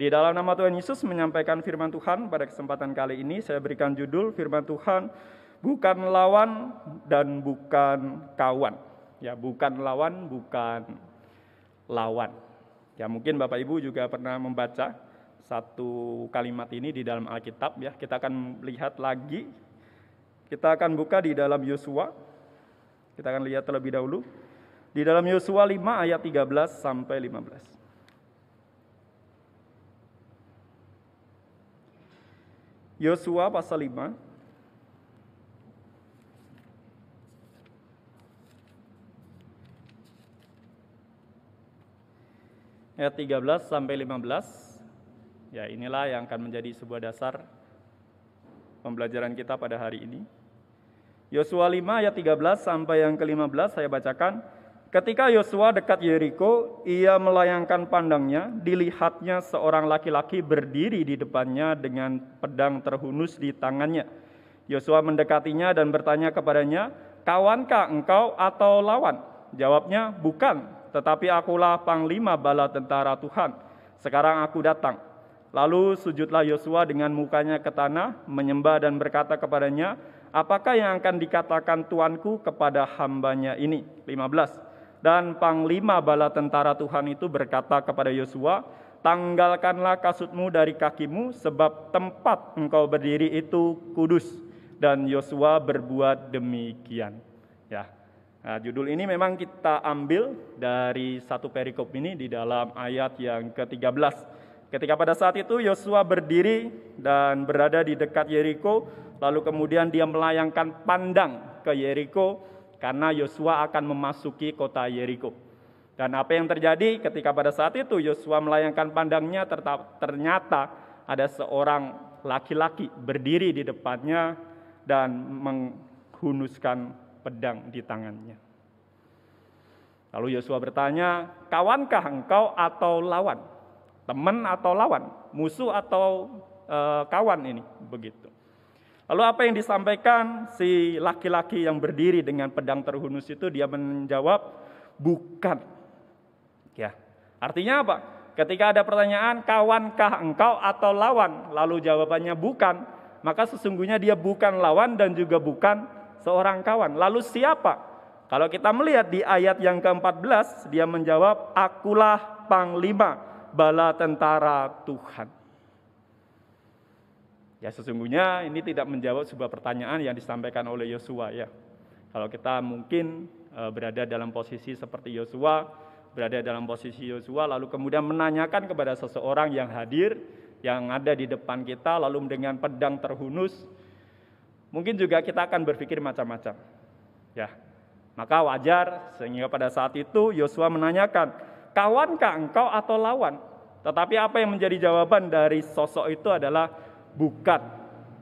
Di dalam nama Tuhan Yesus menyampaikan firman Tuhan pada kesempatan kali ini saya berikan judul firman Tuhan bukan lawan dan bukan kawan. Ya, bukan lawan, bukan lawan. Ya, mungkin Bapak Ibu juga pernah membaca satu kalimat ini di dalam Alkitab ya. Kita akan lihat lagi. Kita akan buka di dalam Yosua. Kita akan lihat terlebih dahulu di dalam Yosua 5 ayat 13 sampai 15. Yosua pasal 5 ayat 13 sampai 15. Ya, inilah yang akan menjadi sebuah dasar pembelajaran kita pada hari ini. Yosua 5 ayat 13 sampai yang ke-15 saya bacakan. Ketika Yosua dekat Yeriko, ia melayangkan pandangnya, dilihatnya seorang laki-laki berdiri di depannya dengan pedang terhunus di tangannya. Yosua mendekatinya dan bertanya kepadanya, "Kawankah engkau atau lawan?" Jawabnya, "Bukan, tetapi akulah panglima bala tentara Tuhan. Sekarang aku datang." Lalu sujudlah Yosua dengan mukanya ke tanah, menyembah dan berkata kepadanya, "Apakah yang akan dikatakan tuanku kepada hambanya ini?" 15. Dan panglima bala tentara Tuhan itu berkata kepada Yosua, "Tanggalkanlah kasutmu dari kakimu, sebab tempat engkau berdiri itu kudus." Dan Yosua berbuat demikian. Ya, Nah, judul ini memang kita ambil dari satu perikop ini di dalam ayat yang ke-13. Ketika pada saat itu Yosua berdiri dan berada di dekat Yeriko, lalu kemudian dia melayangkan pandang ke Yeriko karena Yosua akan memasuki kota Yeriko. Dan apa yang terjadi ketika pada saat itu Yosua melayangkan pandangnya ternyata ada seorang laki-laki berdiri di depannya dan menghunuskan pedang di tangannya. Lalu Yosua bertanya, "Kawankah engkau atau lawan? Teman atau lawan? Musuh atau e, kawan ini?" Begitu. Lalu apa yang disampaikan si laki-laki yang berdiri dengan pedang terhunus itu dia menjawab bukan. Ya. Artinya apa? Ketika ada pertanyaan kawankah engkau atau lawan, lalu jawabannya bukan, maka sesungguhnya dia bukan lawan dan juga bukan seorang kawan. Lalu siapa? Kalau kita melihat di ayat yang ke-14, dia menjawab, "Akulah panglima bala tentara Tuhan." Ya sesungguhnya ini tidak menjawab sebuah pertanyaan yang disampaikan oleh Yosua ya. Kalau kita mungkin e, berada dalam posisi seperti Yosua, berada dalam posisi Yosua lalu kemudian menanyakan kepada seseorang yang hadir yang ada di depan kita lalu dengan pedang terhunus, mungkin juga kita akan berpikir macam-macam. Ya. Maka wajar sehingga pada saat itu Yosua menanyakan, "Kawankah engkau atau lawan?" Tetapi apa yang menjadi jawaban dari sosok itu adalah bukan.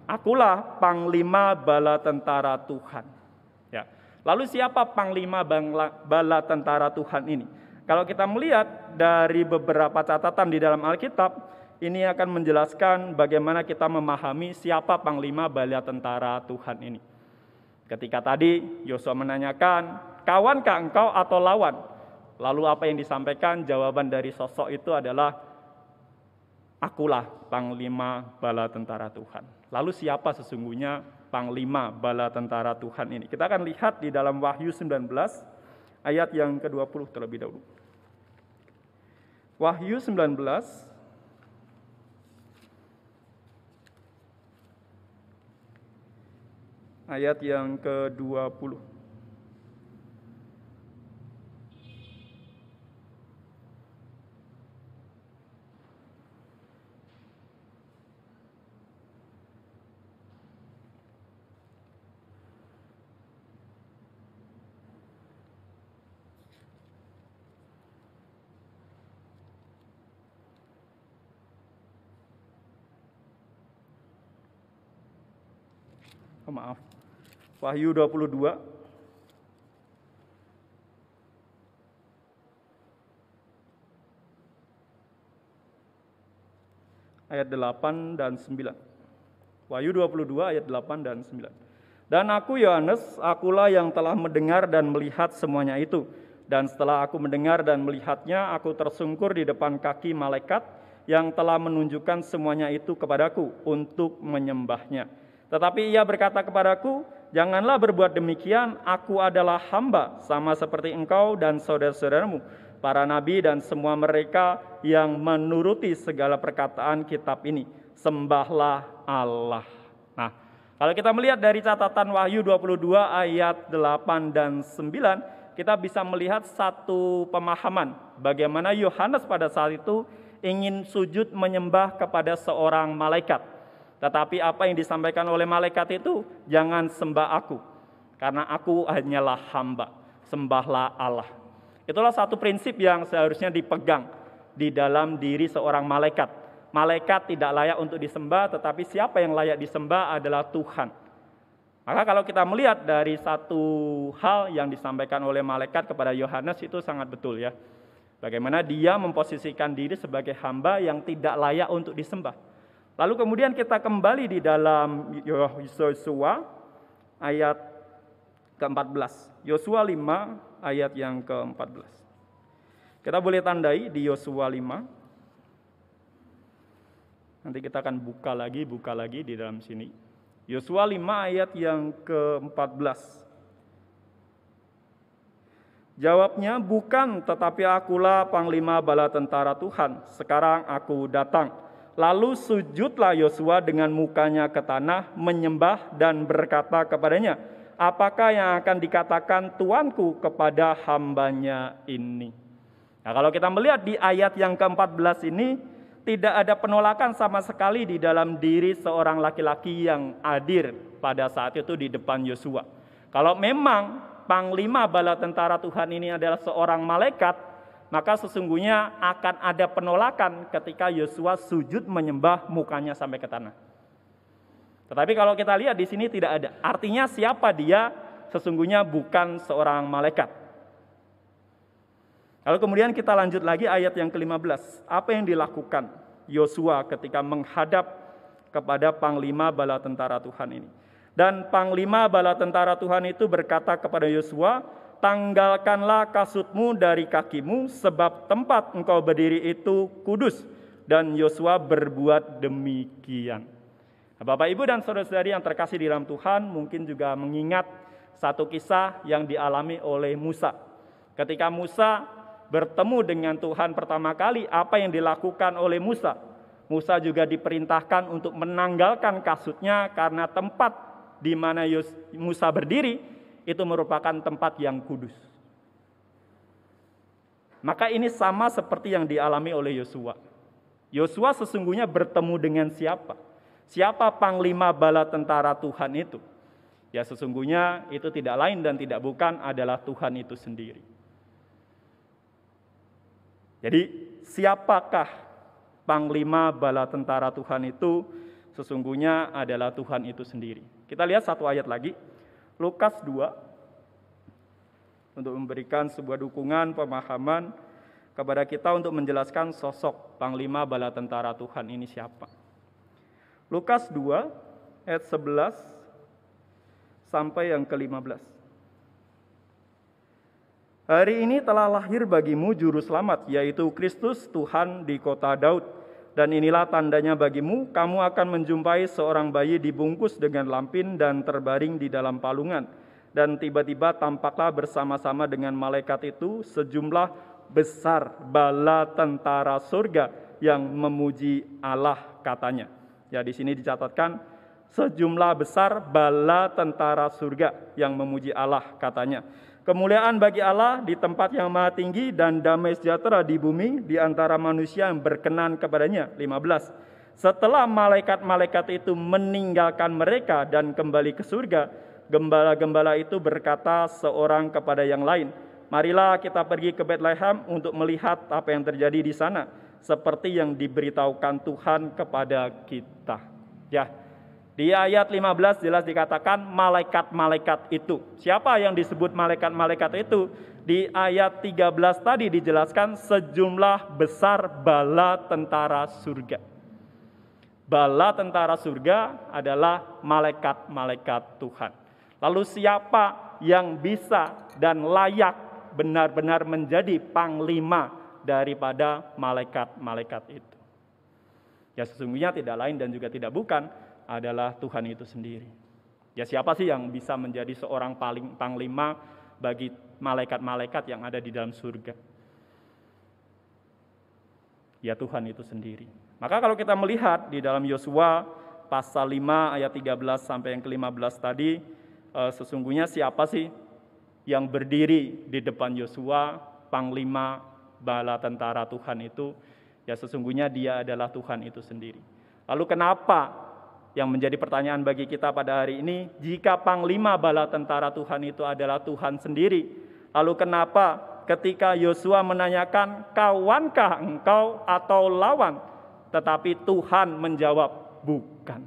Akulah panglima bala tentara Tuhan. Ya. Lalu siapa panglima bala tentara Tuhan ini? Kalau kita melihat dari beberapa catatan di dalam Alkitab, ini akan menjelaskan bagaimana kita memahami siapa panglima bala tentara Tuhan ini. Ketika tadi Yosua menanyakan, kawankah engkau atau lawan? Lalu apa yang disampaikan? Jawaban dari sosok itu adalah akulah panglima bala tentara Tuhan. Lalu siapa sesungguhnya panglima bala tentara Tuhan ini? Kita akan lihat di dalam Wahyu 19 ayat yang ke-20 terlebih dahulu. Wahyu 19 ayat yang ke-20. oh, maaf. Wahyu 22 ayat 8 dan 9. Wahyu 22 ayat 8 dan 9. Dan aku Yohanes, akulah yang telah mendengar dan melihat semuanya itu. Dan setelah aku mendengar dan melihatnya, aku tersungkur di depan kaki malaikat yang telah menunjukkan semuanya itu kepadaku untuk menyembahnya. Tetapi ia berkata kepadaku, Janganlah berbuat demikian, aku adalah hamba sama seperti engkau dan saudara-saudaramu, para nabi dan semua mereka yang menuruti segala perkataan kitab ini. Sembahlah Allah. Nah, kalau kita melihat dari catatan Wahyu 22 ayat 8 dan 9, kita bisa melihat satu pemahaman bagaimana Yohanes pada saat itu ingin sujud menyembah kepada seorang malaikat tetapi apa yang disampaikan oleh malaikat itu, jangan sembah aku, karena aku hanyalah hamba, sembahlah Allah. Itulah satu prinsip yang seharusnya dipegang di dalam diri seorang malaikat. Malaikat tidak layak untuk disembah, tetapi siapa yang layak disembah adalah Tuhan. Maka kalau kita melihat dari satu hal yang disampaikan oleh malaikat kepada Yohanes itu sangat betul ya. Bagaimana dia memposisikan diri sebagai hamba yang tidak layak untuk disembah. Lalu kemudian kita kembali di dalam Yosua ayat ke-14. Yosua 5 ayat yang ke-14. Kita boleh tandai di Yosua 5. Nanti kita akan buka lagi, buka lagi di dalam sini. Yosua 5 ayat yang ke-14. Jawabnya, bukan tetapi akulah panglima bala tentara Tuhan. Sekarang aku datang Lalu sujudlah Yosua dengan mukanya ke tanah, menyembah dan berkata kepadanya, apakah yang akan dikatakan tuanku kepada hambanya ini? Nah kalau kita melihat di ayat yang ke-14 ini, tidak ada penolakan sama sekali di dalam diri seorang laki-laki yang hadir pada saat itu di depan Yosua. Kalau memang panglima bala tentara Tuhan ini adalah seorang malaikat, maka sesungguhnya akan ada penolakan ketika Yosua sujud menyembah mukanya sampai ke tanah. Tetapi kalau kita lihat di sini tidak ada. Artinya siapa dia sesungguhnya bukan seorang malaikat. Lalu kemudian kita lanjut lagi ayat yang ke-15. Apa yang dilakukan Yosua ketika menghadap kepada panglima bala tentara Tuhan ini? Dan panglima bala tentara Tuhan itu berkata kepada Yosua, tanggalkanlah kasutmu dari kakimu, sebab tempat engkau berdiri itu kudus. Dan Yosua berbuat demikian. Bapak, Ibu, dan saudara-saudari yang terkasih di dalam Tuhan, mungkin juga mengingat satu kisah yang dialami oleh Musa. Ketika Musa bertemu dengan Tuhan pertama kali, apa yang dilakukan oleh Musa? Musa juga diperintahkan untuk menanggalkan kasutnya karena tempat di mana Musa berdiri itu merupakan tempat yang kudus. Maka ini sama seperti yang dialami oleh Yosua. Yosua sesungguhnya bertemu dengan siapa? Siapa panglima bala tentara Tuhan itu? Ya sesungguhnya itu tidak lain dan tidak bukan adalah Tuhan itu sendiri. Jadi siapakah panglima bala tentara Tuhan itu? Sesungguhnya adalah Tuhan itu sendiri. Kita lihat satu ayat lagi. Lukas 2 untuk memberikan sebuah dukungan pemahaman kepada kita untuk menjelaskan sosok Panglima Bala Tentara Tuhan ini siapa. Lukas 2 ayat 11 sampai yang ke-15. Hari ini telah lahir bagimu juru selamat, yaitu Kristus Tuhan di kota Daud. Dan inilah tandanya bagimu, kamu akan menjumpai seorang bayi dibungkus dengan lampin dan terbaring di dalam palungan. Dan tiba-tiba tampaklah bersama-sama dengan malaikat itu sejumlah besar bala tentara surga yang memuji Allah katanya. Ya di sini dicatatkan sejumlah besar bala tentara surga yang memuji Allah katanya. Kemuliaan bagi Allah di tempat yang maha tinggi dan damai sejahtera di bumi di antara manusia yang berkenan kepadanya. 15. Setelah malaikat-malaikat itu meninggalkan mereka dan kembali ke surga, gembala-gembala itu berkata seorang kepada yang lain, Marilah kita pergi ke Bethlehem untuk melihat apa yang terjadi di sana, seperti yang diberitahukan Tuhan kepada kita. Ya, di ayat 15 jelas dikatakan malaikat-malaikat itu. Siapa yang disebut malaikat-malaikat itu? Di ayat 13 tadi dijelaskan sejumlah besar bala tentara surga. Bala tentara surga adalah malaikat-malaikat Tuhan. Lalu siapa yang bisa dan layak benar-benar menjadi panglima daripada malaikat-malaikat itu? Ya sesungguhnya tidak lain dan juga tidak bukan adalah Tuhan itu sendiri. Ya siapa sih yang bisa menjadi seorang paling panglima bagi malaikat-malaikat yang ada di dalam surga? Ya Tuhan itu sendiri. Maka kalau kita melihat di dalam Yosua pasal 5 ayat 13 sampai yang ke-15 tadi, eh, sesungguhnya siapa sih yang berdiri di depan Yosua, panglima bala tentara Tuhan itu? Ya sesungguhnya dia adalah Tuhan itu sendiri. Lalu kenapa yang menjadi pertanyaan bagi kita pada hari ini, jika panglima bala tentara Tuhan itu adalah Tuhan sendiri, lalu kenapa ketika Yosua menanyakan, "Kawankah engkau atau lawan?" Tetapi Tuhan menjawab, "Bukan."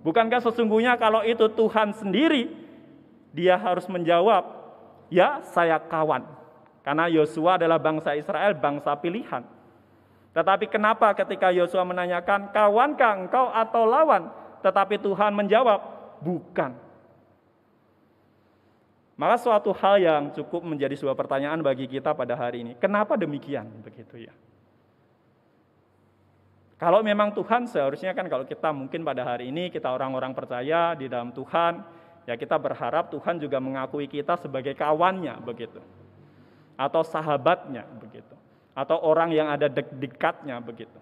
Bukankah sesungguhnya kalau itu Tuhan sendiri, dia harus menjawab, "Ya, saya kawan." Karena Yosua adalah bangsa Israel, bangsa pilihan. Tetapi kenapa ketika Yosua menanyakan, kawankah engkau atau lawan? Tetapi Tuhan menjawab, bukan. Maka suatu hal yang cukup menjadi sebuah pertanyaan bagi kita pada hari ini. Kenapa demikian? Begitu ya. Kalau memang Tuhan seharusnya kan kalau kita mungkin pada hari ini kita orang-orang percaya di dalam Tuhan, ya kita berharap Tuhan juga mengakui kita sebagai kawannya begitu. Atau sahabatnya begitu atau orang yang ada dekatnya begitu.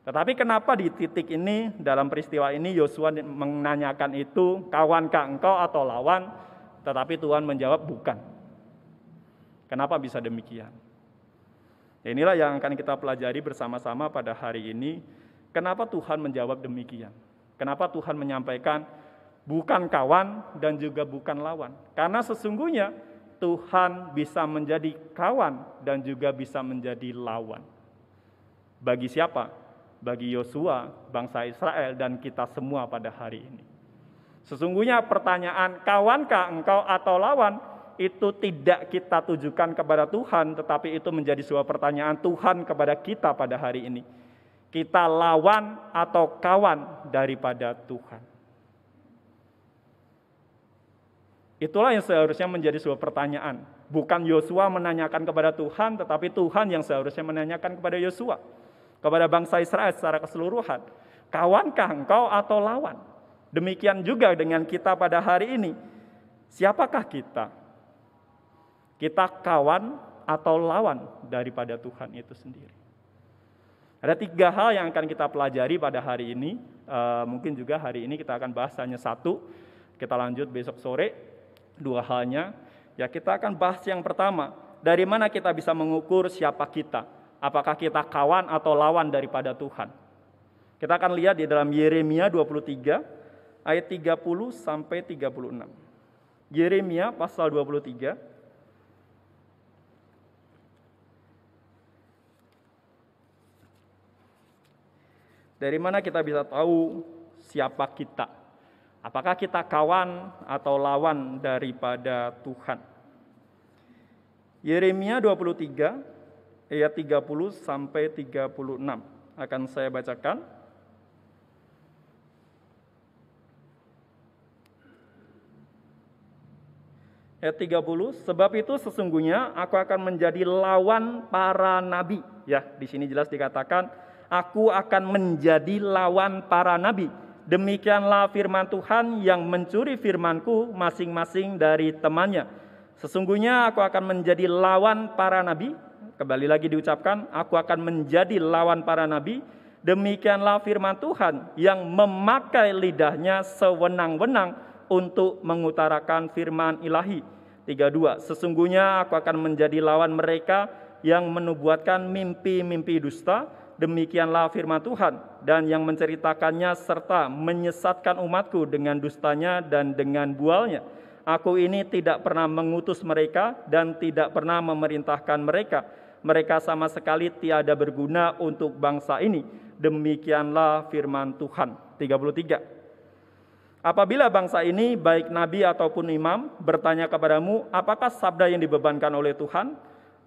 Tetapi kenapa di titik ini dalam peristiwa ini Yosua menanyakan itu kawankah engkau atau lawan tetapi Tuhan menjawab bukan. Kenapa bisa demikian? Ya inilah yang akan kita pelajari bersama-sama pada hari ini. Kenapa Tuhan menjawab demikian? Kenapa Tuhan menyampaikan bukan kawan dan juga bukan lawan? Karena sesungguhnya Tuhan bisa menjadi kawan dan juga bisa menjadi lawan. Bagi siapa? Bagi Yosua, bangsa Israel, dan kita semua pada hari ini. Sesungguhnya pertanyaan, kawankah engkau atau lawan, itu tidak kita tujukan kepada Tuhan, tetapi itu menjadi sebuah pertanyaan Tuhan kepada kita pada hari ini. Kita lawan atau kawan daripada Tuhan. Itulah yang seharusnya menjadi sebuah pertanyaan. Bukan Yosua menanyakan kepada Tuhan, tetapi Tuhan yang seharusnya menanyakan kepada Yosua, kepada bangsa Israel secara keseluruhan. Kawankah engkau atau lawan? Demikian juga dengan kita pada hari ini. Siapakah kita? Kita kawan atau lawan daripada Tuhan itu sendiri. Ada tiga hal yang akan kita pelajari pada hari ini. Uh, mungkin juga hari ini kita akan bahas hanya satu. Kita lanjut besok sore dua halnya. Ya kita akan bahas yang pertama, dari mana kita bisa mengukur siapa kita? Apakah kita kawan atau lawan daripada Tuhan? Kita akan lihat di dalam Yeremia 23 ayat 30 sampai 36. Yeremia pasal 23 Dari mana kita bisa tahu siapa kita? Apakah kita kawan atau lawan daripada Tuhan? Yeremia 23 ayat 30 sampai 36 akan saya bacakan. Ayat 30, sebab itu sesungguhnya aku akan menjadi lawan para nabi. Ya, di sini jelas dikatakan, aku akan menjadi lawan para nabi Demikianlah firman Tuhan yang mencuri firmanku masing-masing dari temannya. Sesungguhnya aku akan menjadi lawan para nabi. Kembali lagi diucapkan, aku akan menjadi lawan para nabi. Demikianlah firman Tuhan yang memakai lidahnya sewenang-wenang untuk mengutarakan firman ilahi. 32. Sesungguhnya aku akan menjadi lawan mereka yang menubuatkan mimpi-mimpi dusta demikianlah firman Tuhan dan yang menceritakannya serta menyesatkan umatku dengan dustanya dan dengan bualnya. Aku ini tidak pernah mengutus mereka dan tidak pernah memerintahkan mereka. Mereka sama sekali tiada berguna untuk bangsa ini. Demikianlah firman Tuhan. 33. Apabila bangsa ini baik nabi ataupun imam bertanya kepadamu, apakah sabda yang dibebankan oleh Tuhan?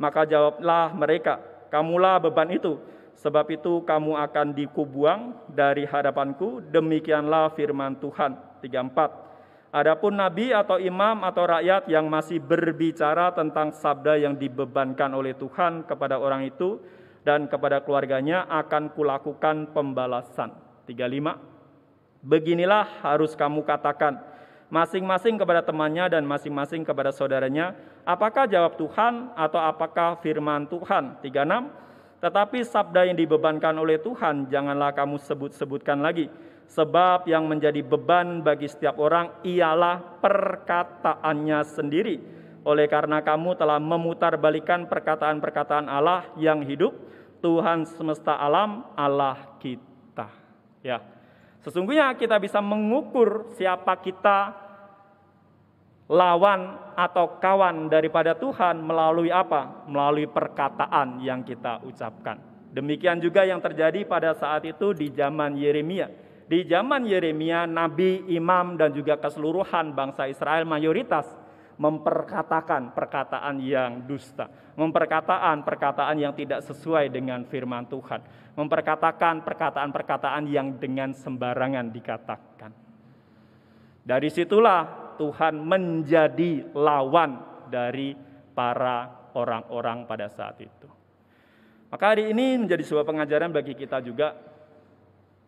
Maka jawablah mereka, kamulah beban itu Sebab itu kamu akan dikubuang dari hadapanku, demikianlah firman Tuhan. 34. Adapun nabi atau imam atau rakyat yang masih berbicara tentang sabda yang dibebankan oleh Tuhan kepada orang itu, dan kepada keluarganya akan kulakukan pembalasan. 35. Beginilah harus kamu katakan masing-masing kepada temannya dan masing-masing kepada saudaranya, apakah jawab Tuhan atau apakah firman Tuhan? 36. Tetapi sabda yang dibebankan oleh Tuhan janganlah kamu sebut-sebutkan lagi, sebab yang menjadi beban bagi setiap orang ialah perkataannya sendiri. Oleh karena kamu telah memutarbalikan perkataan-perkataan Allah yang hidup, Tuhan semesta alam, Allah kita. Ya. Sesungguhnya kita bisa mengukur siapa kita lawan atau kawan daripada Tuhan melalui apa? Melalui perkataan yang kita ucapkan. Demikian juga yang terjadi pada saat itu di zaman Yeremia. Di zaman Yeremia, nabi, imam, dan juga keseluruhan bangsa Israel mayoritas memperkatakan perkataan yang dusta, memperkataan perkataan yang tidak sesuai dengan firman Tuhan, memperkatakan perkataan-perkataan yang dengan sembarangan dikatakan. Dari situlah Tuhan menjadi lawan dari para orang-orang pada saat itu. Maka hari ini menjadi sebuah pengajaran bagi kita juga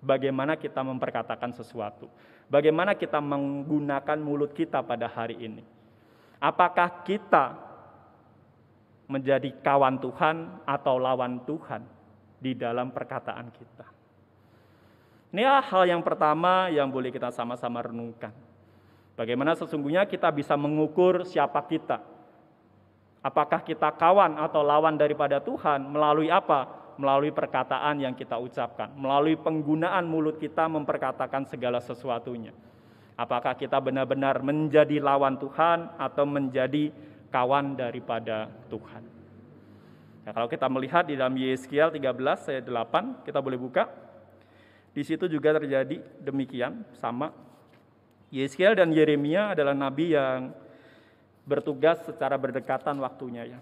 bagaimana kita memperkatakan sesuatu. Bagaimana kita menggunakan mulut kita pada hari ini Apakah kita menjadi kawan Tuhan atau lawan Tuhan di dalam perkataan kita? Ini hal yang pertama yang boleh kita sama-sama renungkan. Bagaimana sesungguhnya kita bisa mengukur siapa kita? Apakah kita kawan atau lawan daripada Tuhan melalui apa? Melalui perkataan yang kita ucapkan, melalui penggunaan mulut kita memperkatakan segala sesuatunya. Apakah kita benar-benar menjadi lawan Tuhan atau menjadi kawan daripada Tuhan? Nah, kalau kita melihat di dalam Yeskiel 13 ayat 8, kita boleh buka. Di situ juga terjadi demikian, sama. Yeskiel dan Yeremia adalah nabi yang bertugas secara berdekatan waktunya ya.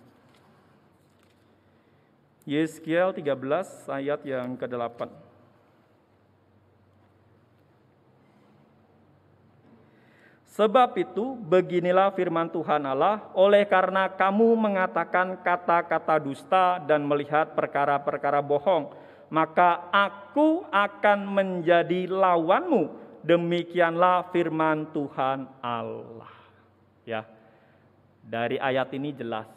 Yeskiel 13 ayat yang ke-8. Sebab itu, beginilah firman Tuhan Allah, oleh karena kamu mengatakan kata-kata dusta dan melihat perkara-perkara bohong, maka aku akan menjadi lawanmu. Demikianlah firman Tuhan Allah. Ya. Dari ayat ini jelas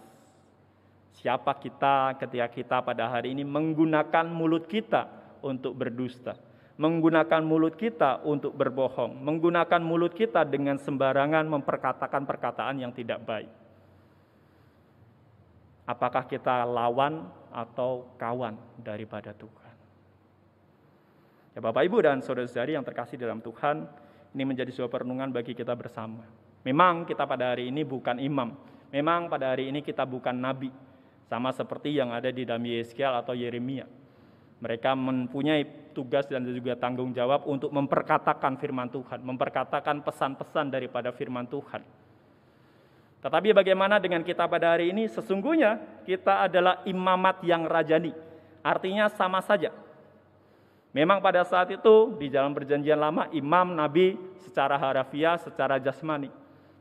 siapa kita ketika kita pada hari ini menggunakan mulut kita untuk berdusta menggunakan mulut kita untuk berbohong, menggunakan mulut kita dengan sembarangan memperkatakan perkataan yang tidak baik. Apakah kita lawan atau kawan daripada Tuhan? Ya Bapak Ibu dan saudara-saudari yang terkasih dalam Tuhan, ini menjadi sebuah perenungan bagi kita bersama. Memang kita pada hari ini bukan imam, memang pada hari ini kita bukan nabi, sama seperti yang ada di dalam Yeskiel atau Yeremia. Mereka mempunyai tugas dan juga tanggung jawab untuk memperkatakan firman Tuhan, memperkatakan pesan-pesan daripada firman Tuhan. Tetapi bagaimana dengan kita pada hari ini? Sesungguhnya kita adalah imamat yang rajani. Artinya sama saja. Memang pada saat itu di dalam perjanjian lama imam nabi secara harafiah, secara jasmani,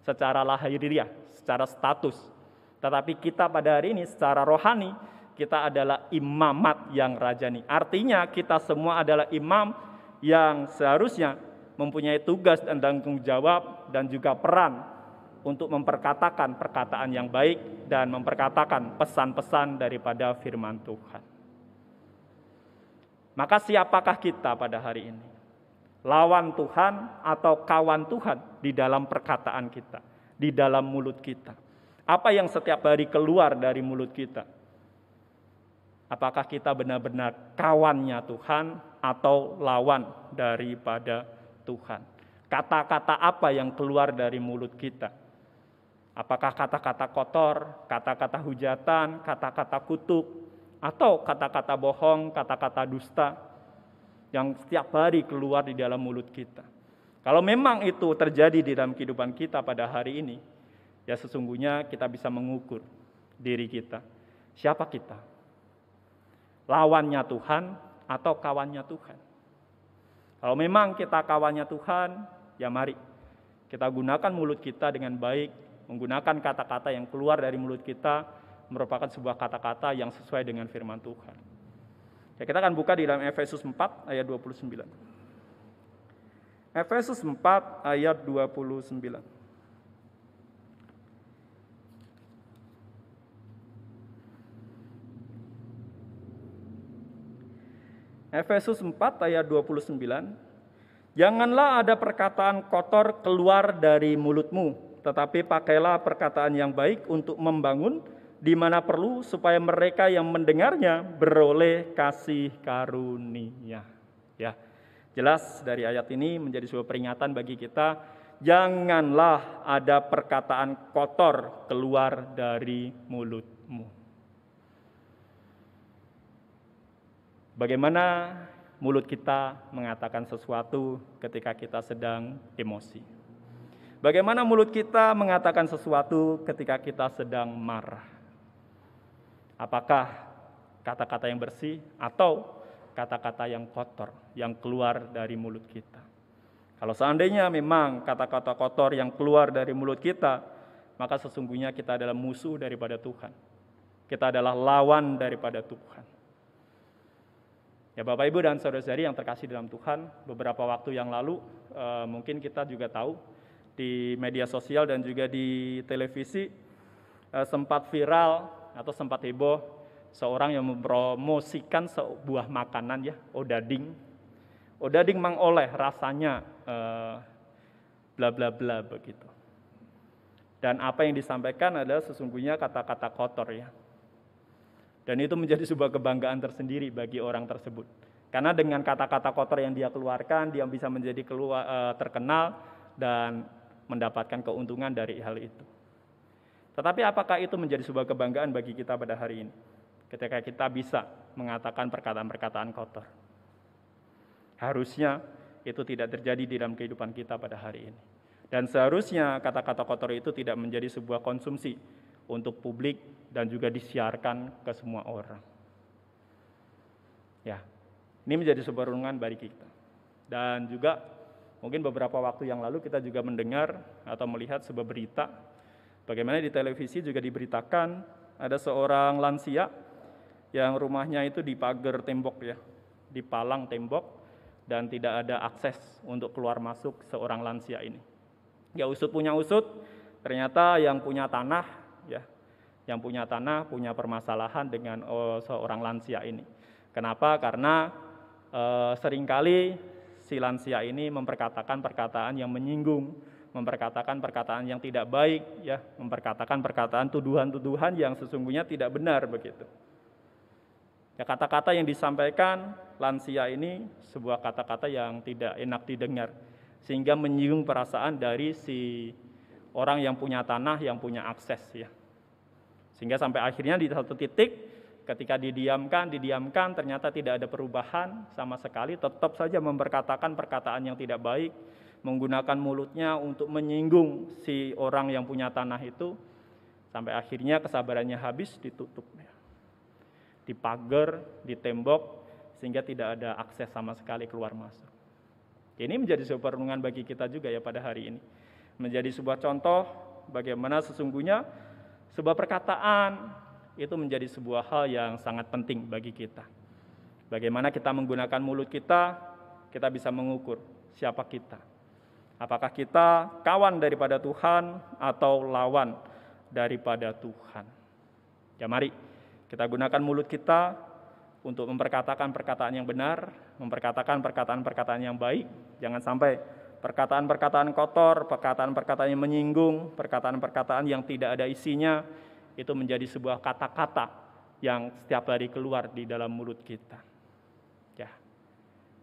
secara lahiriah, secara status. Tetapi kita pada hari ini secara rohani kita adalah imamat yang rajani. Artinya kita semua adalah imam yang seharusnya mempunyai tugas dan tanggung jawab dan juga peran untuk memperkatakan perkataan yang baik dan memperkatakan pesan-pesan daripada firman Tuhan. Maka siapakah kita pada hari ini? Lawan Tuhan atau kawan Tuhan di dalam perkataan kita, di dalam mulut kita? Apa yang setiap hari keluar dari mulut kita? Apakah kita benar-benar kawannya Tuhan atau lawan daripada Tuhan? Kata-kata apa yang keluar dari mulut kita? Apakah kata-kata kotor, kata-kata hujatan, kata-kata kutuk, atau kata-kata bohong, kata-kata dusta yang setiap hari keluar di dalam mulut kita? Kalau memang itu terjadi di dalam kehidupan kita pada hari ini, ya sesungguhnya kita bisa mengukur diri kita. Siapa kita? lawannya Tuhan atau kawannya Tuhan. Kalau memang kita kawannya Tuhan, ya mari kita gunakan mulut kita dengan baik, menggunakan kata-kata yang keluar dari mulut kita merupakan sebuah kata-kata yang sesuai dengan firman Tuhan. Ya, kita akan buka di dalam Efesus 4 ayat 29. Efesus 4 ayat 29. Efesus 4 ayat 29. Janganlah ada perkataan kotor keluar dari mulutmu, tetapi pakailah perkataan yang baik untuk membangun di mana perlu supaya mereka yang mendengarnya beroleh kasih karunia. Ya. Jelas dari ayat ini menjadi sebuah peringatan bagi kita, janganlah ada perkataan kotor keluar dari mulutmu. Bagaimana mulut kita mengatakan sesuatu ketika kita sedang emosi? Bagaimana mulut kita mengatakan sesuatu ketika kita sedang marah? Apakah kata-kata yang bersih atau kata-kata yang kotor yang keluar dari mulut kita? Kalau seandainya memang kata-kata kotor yang keluar dari mulut kita, maka sesungguhnya kita adalah musuh daripada Tuhan. Kita adalah lawan daripada Tuhan. Ya Bapak Ibu dan saudara-saudari yang terkasih dalam Tuhan, beberapa waktu yang lalu uh, mungkin kita juga tahu di media sosial dan juga di televisi uh, sempat viral atau sempat heboh seorang yang mempromosikan sebuah makanan ya, odading. Odading mang oleh rasanya uh, bla bla bla begitu. Dan apa yang disampaikan adalah sesungguhnya kata-kata kotor ya, dan itu menjadi sebuah kebanggaan tersendiri bagi orang tersebut. Karena dengan kata-kata kotor yang dia keluarkan, dia bisa menjadi keluar, uh, terkenal dan mendapatkan keuntungan dari hal itu. Tetapi apakah itu menjadi sebuah kebanggaan bagi kita pada hari ini? Ketika kita bisa mengatakan perkataan-perkataan kotor. Harusnya itu tidak terjadi di dalam kehidupan kita pada hari ini. Dan seharusnya kata-kata kotor itu tidak menjadi sebuah konsumsi untuk publik dan juga disiarkan ke semua orang. Ya, ini menjadi sebuah renungan bagi kita. Dan juga mungkin beberapa waktu yang lalu kita juga mendengar atau melihat sebuah berita bagaimana di televisi juga diberitakan ada seorang lansia yang rumahnya itu di pagar tembok ya, di palang tembok dan tidak ada akses untuk keluar masuk seorang lansia ini. Ya usut punya usut, ternyata yang punya tanah ya yang punya tanah punya permasalahan dengan oh, seorang lansia ini. Kenapa? Karena eh, sering kali si lansia ini memperkatakan perkataan yang menyinggung, memperkatakan perkataan yang tidak baik, ya, memperkatakan perkataan tuduhan-tuduhan yang sesungguhnya tidak benar begitu. Ya kata-kata yang disampaikan lansia ini sebuah kata-kata yang tidak enak didengar sehingga menyinggung perasaan dari si orang yang punya tanah yang punya akses ya. Sehingga sampai akhirnya di satu titik ketika didiamkan, didiamkan ternyata tidak ada perubahan sama sekali, tetap saja memperkatakan perkataan yang tidak baik, menggunakan mulutnya untuk menyinggung si orang yang punya tanah itu, sampai akhirnya kesabarannya habis ditutup. Dipagar, ditembok, sehingga tidak ada akses sama sekali keluar masuk. Ini menjadi sebuah renungan bagi kita juga ya pada hari ini. Menjadi sebuah contoh bagaimana sesungguhnya sebuah perkataan itu menjadi sebuah hal yang sangat penting bagi kita. Bagaimana kita menggunakan mulut kita, kita bisa mengukur siapa kita. Apakah kita kawan daripada Tuhan atau lawan daripada Tuhan? Ya mari kita gunakan mulut kita untuk memperkatakan perkataan yang benar, memperkatakan perkataan-perkataan yang baik. Jangan sampai perkataan-perkataan kotor, perkataan-perkataan yang menyinggung, perkataan-perkataan yang tidak ada isinya, itu menjadi sebuah kata-kata yang setiap hari keluar di dalam mulut kita. Ya,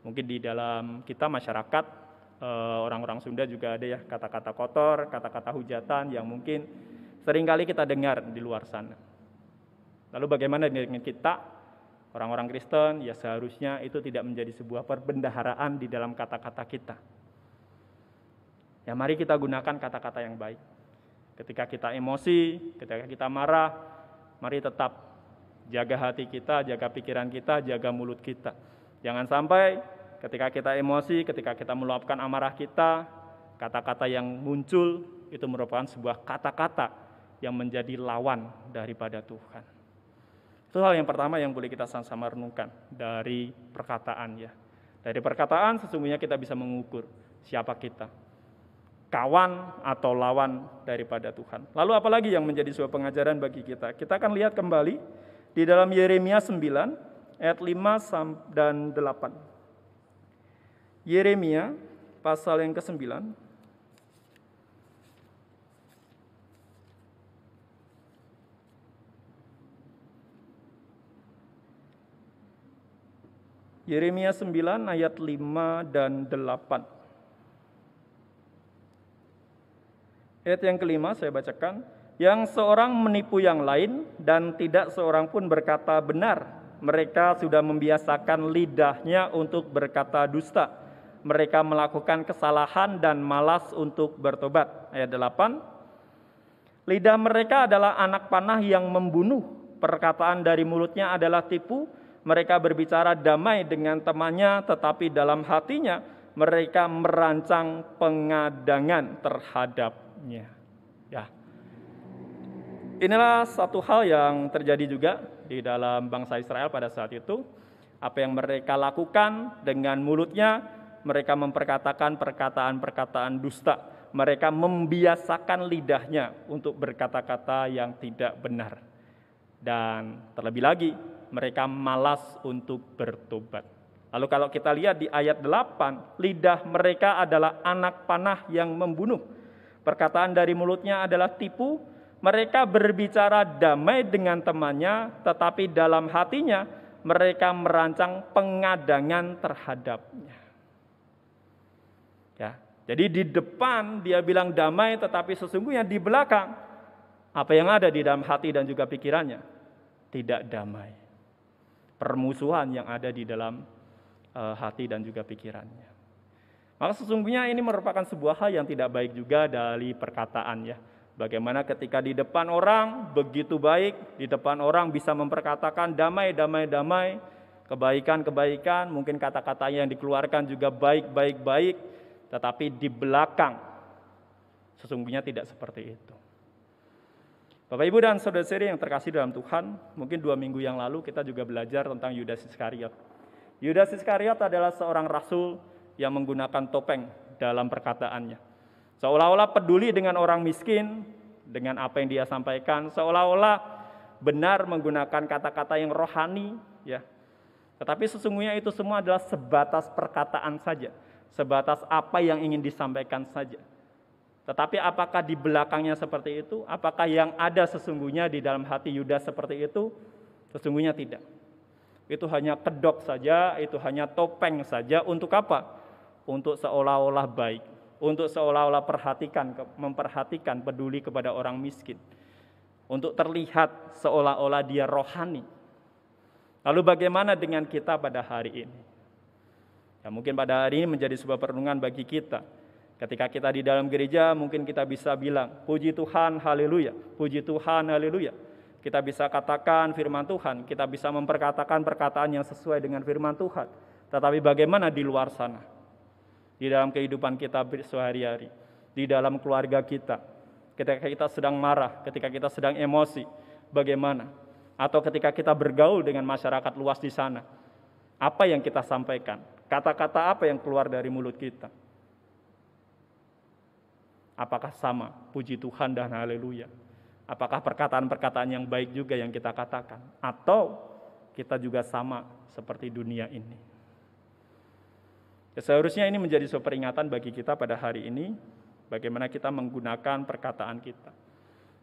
mungkin di dalam kita masyarakat orang-orang Sunda juga ada ya kata-kata kotor, kata-kata hujatan yang mungkin sering kali kita dengar di luar sana. Lalu bagaimana dengan kita orang-orang Kristen? Ya seharusnya itu tidak menjadi sebuah perbendaharaan di dalam kata-kata kita Ya mari kita gunakan kata-kata yang baik. Ketika kita emosi, ketika kita marah, mari tetap jaga hati kita, jaga pikiran kita, jaga mulut kita. Jangan sampai ketika kita emosi, ketika kita meluapkan amarah kita, kata-kata yang muncul itu merupakan sebuah kata-kata yang menjadi lawan daripada Tuhan. Itu hal yang pertama yang boleh kita sama-sama renungkan dari perkataan ya. Dari perkataan sesungguhnya kita bisa mengukur siapa kita. Kawan atau lawan daripada Tuhan. Lalu apalagi yang menjadi sebuah pengajaran bagi kita? Kita akan lihat kembali di dalam Yeremia 9 ayat 5 dan 8. Yeremia pasal yang ke-9 Yeremia 9 ayat 5 dan 8. Ayat yang kelima saya bacakan, yang seorang menipu yang lain dan tidak seorang pun berkata benar. Mereka sudah membiasakan lidahnya untuk berkata dusta. Mereka melakukan kesalahan dan malas untuk bertobat. Ayat 8. Lidah mereka adalah anak panah yang membunuh. Perkataan dari mulutnya adalah tipu mereka berbicara damai dengan temannya, tetapi dalam hatinya mereka merancang pengadangan terhadapnya. Ya. Inilah satu hal yang terjadi juga di dalam bangsa Israel pada saat itu. Apa yang mereka lakukan dengan mulutnya, mereka memperkatakan perkataan-perkataan dusta. Mereka membiasakan lidahnya untuk berkata-kata yang tidak benar. Dan terlebih lagi, mereka malas untuk bertobat. Lalu kalau kita lihat di ayat 8, lidah mereka adalah anak panah yang membunuh. Perkataan dari mulutnya adalah tipu, mereka berbicara damai dengan temannya, tetapi dalam hatinya mereka merancang pengadangan terhadapnya. Jadi di depan dia bilang damai, tetapi sesungguhnya di belakang apa yang ada di dalam hati dan juga pikirannya tidak damai permusuhan yang ada di dalam uh, hati dan juga pikirannya. Maka sesungguhnya ini merupakan sebuah hal yang tidak baik juga dari perkataan ya. Bagaimana ketika di depan orang begitu baik, di depan orang bisa memperkatakan damai, damai, damai, kebaikan, kebaikan, mungkin kata-kata yang dikeluarkan juga baik, baik, baik, tetapi di belakang sesungguhnya tidak seperti itu. Bapak Ibu dan saudara-saudari yang terkasih dalam Tuhan, mungkin dua minggu yang lalu kita juga belajar tentang Yudas Iskariot. Yudas Iskariot adalah seorang rasul yang menggunakan topeng dalam perkataannya. Seolah-olah peduli dengan orang miskin, dengan apa yang dia sampaikan, seolah-olah benar menggunakan kata-kata yang rohani, ya. Tetapi sesungguhnya itu semua adalah sebatas perkataan saja, sebatas apa yang ingin disampaikan saja. Tetapi apakah di belakangnya seperti itu? Apakah yang ada sesungguhnya di dalam hati Yudas seperti itu? Sesungguhnya tidak. Itu hanya kedok saja, itu hanya topeng saja untuk apa? Untuk seolah-olah baik, untuk seolah-olah perhatikan, memperhatikan, peduli kepada orang miskin. Untuk terlihat seolah-olah dia rohani. Lalu bagaimana dengan kita pada hari ini? Ya mungkin pada hari ini menjadi sebuah perenungan bagi kita Ketika kita di dalam gereja mungkin kita bisa bilang, puji Tuhan, haleluya, puji Tuhan, haleluya. Kita bisa katakan firman Tuhan, kita bisa memperkatakan perkataan yang sesuai dengan firman Tuhan. Tetapi bagaimana di luar sana? Di dalam kehidupan kita sehari-hari, di dalam keluarga kita, ketika kita sedang marah, ketika kita sedang emosi, bagaimana? Atau ketika kita bergaul dengan masyarakat luas di sana, apa yang kita sampaikan? Kata-kata apa yang keluar dari mulut kita? Apakah sama? Puji Tuhan dan haleluya. Apakah perkataan-perkataan yang baik juga yang kita katakan? Atau kita juga sama seperti dunia ini? Ya, seharusnya ini menjadi sebuah peringatan bagi kita pada hari ini, bagaimana kita menggunakan perkataan kita.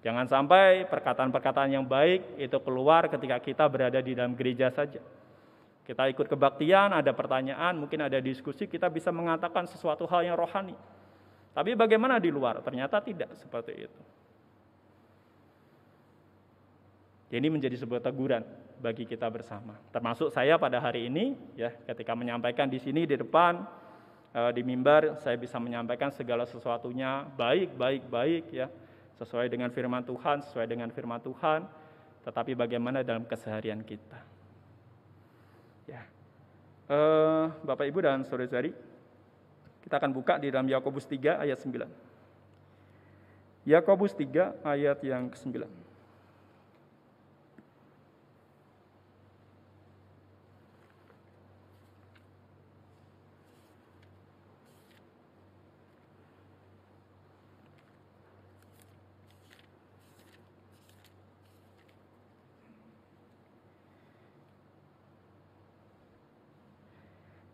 Jangan sampai perkataan-perkataan yang baik itu keluar ketika kita berada di dalam gereja saja. Kita ikut kebaktian, ada pertanyaan, mungkin ada diskusi, kita bisa mengatakan sesuatu hal yang rohani. Tapi bagaimana di luar? Ternyata tidak seperti itu. Ini menjadi sebuah teguran bagi kita bersama. Termasuk saya pada hari ini, ya, ketika menyampaikan di sini di depan eh, di mimbar, saya bisa menyampaikan segala sesuatunya baik, baik, baik, ya, sesuai dengan firman Tuhan, sesuai dengan firman Tuhan. Tetapi bagaimana dalam keseharian kita? Ya, eh, Bapak Ibu dan saudara-saudari, kita akan buka di dalam Yakobus 3 ayat 9. Yakobus 3 ayat yang ke-9.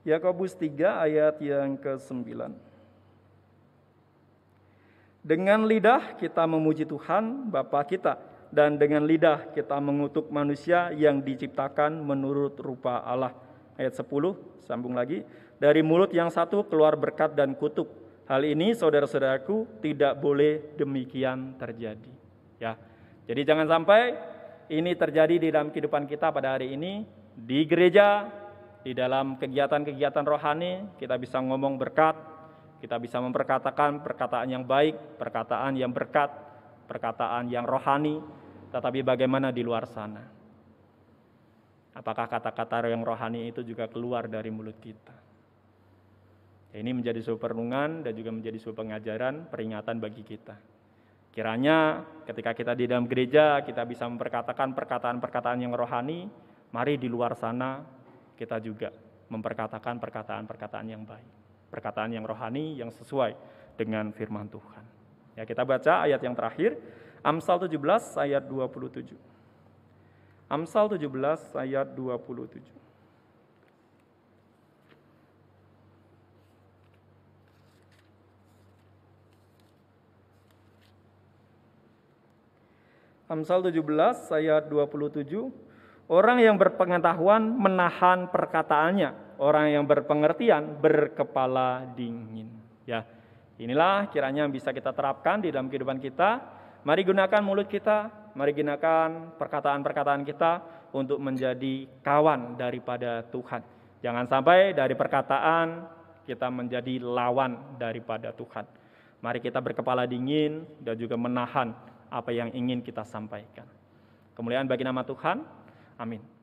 Yakobus 3 ayat yang ke-9. Dengan lidah kita memuji Tuhan Bapa kita dan dengan lidah kita mengutuk manusia yang diciptakan menurut rupa Allah. Ayat 10 sambung lagi. Dari mulut yang satu keluar berkat dan kutuk. Hal ini saudara-saudaraku tidak boleh demikian terjadi. Ya. Jadi jangan sampai ini terjadi di dalam kehidupan kita pada hari ini di gereja, di dalam kegiatan-kegiatan rohani kita bisa ngomong berkat, kita bisa memperkatakan perkataan yang baik, perkataan yang berkat, perkataan yang rohani, tetapi bagaimana di luar sana? Apakah kata-kata yang rohani itu juga keluar dari mulut kita? Ini menjadi sebuah perenungan dan juga menjadi sebuah pengajaran, peringatan bagi kita. Kiranya ketika kita di dalam gereja kita bisa memperkatakan perkataan-perkataan yang rohani, mari di luar sana kita juga memperkatakan perkataan-perkataan yang baik, perkataan yang rohani yang sesuai dengan firman Tuhan. Ya, kita baca ayat yang terakhir, Amsal 17 ayat 27. Amsal 17 ayat 27. Amsal 17 ayat 27 Orang yang berpengetahuan menahan perkataannya, orang yang berpengertian berkepala dingin. Ya, inilah kiranya yang bisa kita terapkan di dalam kehidupan kita. Mari gunakan mulut kita, mari gunakan perkataan-perkataan kita untuk menjadi kawan daripada Tuhan. Jangan sampai dari perkataan kita menjadi lawan daripada Tuhan. Mari kita berkepala dingin dan juga menahan apa yang ingin kita sampaikan. Kemuliaan bagi nama Tuhan. 아멘.